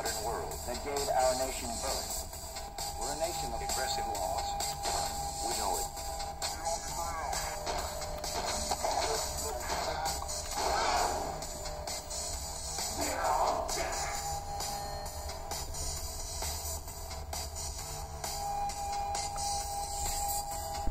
modern world that gave our nation birth. We're a nation of aggressive law.